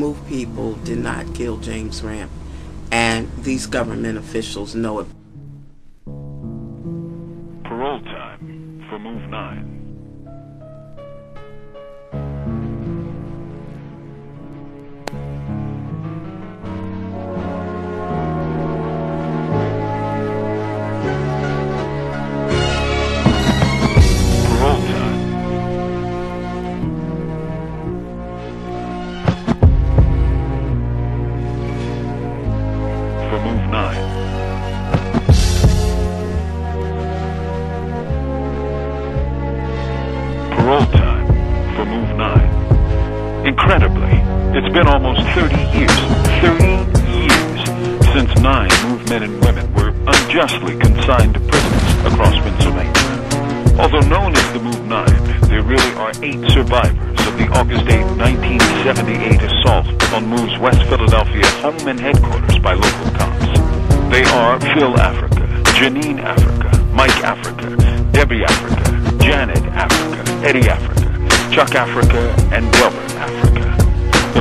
Move people did not kill James Ramp, and these government officials know it. Parole time for Move 9. It's been almost 30 years, 30 years, since nine Move men and women were unjustly consigned to prisons across Pennsylvania. Although known as the Move 9, there really are eight survivors of the August 8, 1978 assault on Move's West Philadelphia home and headquarters by local cops. They are Phil Africa, Janine Africa, Mike Africa, Debbie Africa, Janet Africa, Eddie Africa, Chuck Africa, and Delbert Africa.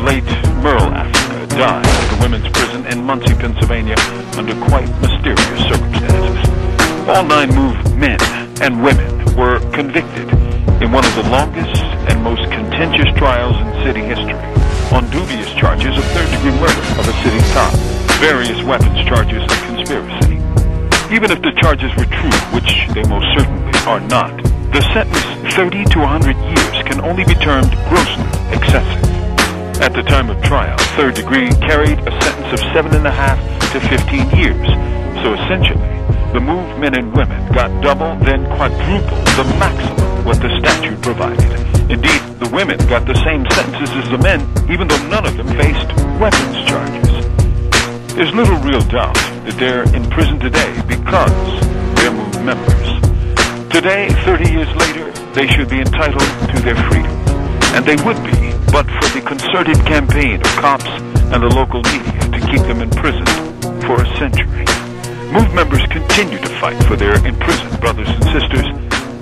Late Merle Africa died at the women's prison in Muncy, Pennsylvania under quite mysterious circumstances. All nine Move men and women were convicted in one of the longest and most contentious trials in city history on dubious charges of third-degree murder of a city cop, various weapons charges, and conspiracy. Even if the charges were true, which they most certainly are not, the sentence 30 to 100 years can only be termed grossly excessive. At the time of trial, third degree carried a sentence of seven and a half to 15 years. So essentially, the Move men and women got double, then quadruple the maximum what the statute provided. Indeed, the women got the same sentences as the men, even though none of them faced weapons charges. There's little real doubt that they're in prison today because they're Move members. Today, 30 years later, they should be entitled to their freedom. And they would be, but for the concerted campaign of cops and the local media to keep them imprisoned for a century. Move members continue to fight for their imprisoned brothers and sisters,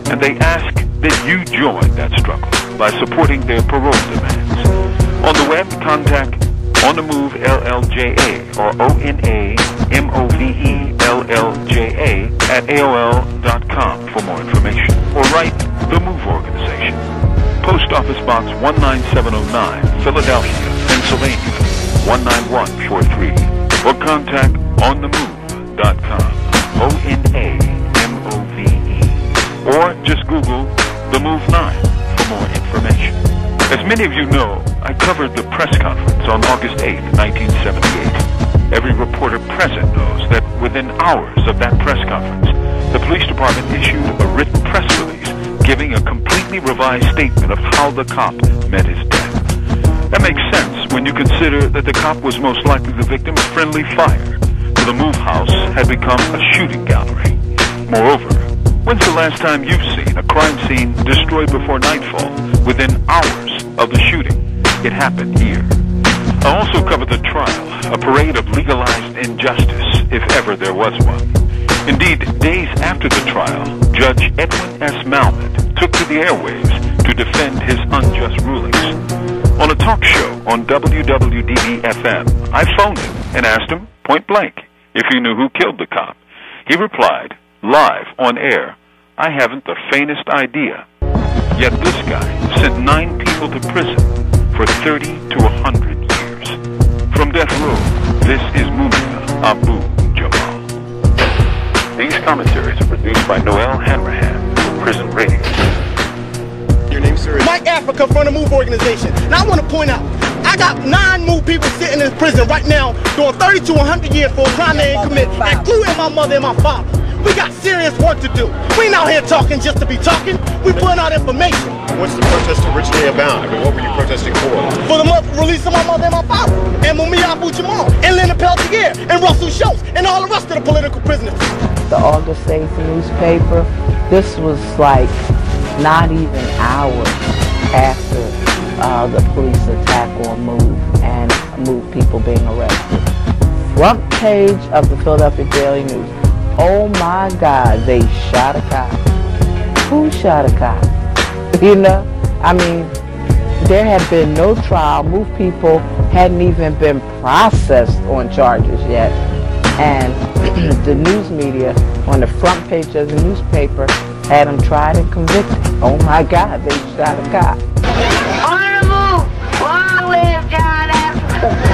and they ask that you join that struggle by supporting their parole demands. On the web, contact On the Move LLJA or O-N-A-M-O-V-E L-L-J-A at AOL.com for more information. Or write The Move Organization. Post Office Box 19709, Philadelphia, Pennsylvania 19143. Or contact onthemove.com. O-N-A-M-O-V-E. Or just Google The Move 9 for more information. As many of you know, I covered the press conference on August 8, 1978. Every reporter present knows that within hours of that press conference, the police department issued a written press release giving a completely revised statement of how the cop met his death. That makes sense when you consider that the cop was most likely the victim of friendly fire, for the move house had become a shooting gallery. Moreover, when's the last time you've seen a crime scene destroyed before nightfall within hours of the shooting? It happened here. I also covered the trial, a parade of legalized injustice, if ever there was one. Indeed, days after the trial, Judge Edwin S. Malmed took to the airwaves to defend his unjust rulings. On a talk show on WWDB-FM, I phoned him and asked him, point blank, if he knew who killed the cop. He replied, live on air, I haven't the faintest idea. Yet this guy sent nine people to prison for 30 to 100 years. From death row, this is Mumia Abu commentaries are produced by Noelle Hanrahan for Prison Radio. Your name, sir? Mike Africa from the Move organization. Now I want to point out, I got nine Move people sitting in prison right now doing 30 to 100 years for a crime they ain't commit, including my mother and my father. We got serious work to do. We ain't out here talking just to be talking. We putting out information What's the protest originally about? I mean, what were you protesting for? for the mo- release of my mother and my father, and Mumia Abu Jamal, and Leonard Peltier, and Russell Shoatz, and all the rest of the political prisoners. The August 8th newspaper. This was like not even hours after uh, the police attack on Move and Move people being arrested. Front page of the Philadelphia Daily News. Oh my God, they shot a cop. Who shot a cop? You know, I mean, there had been no trial. Move people hadn't even been processed on charges yet. And the news media on the front page of the newspaper had him tried and convicted. Oh my God, they shot a cop. Honorable, long live John Africa.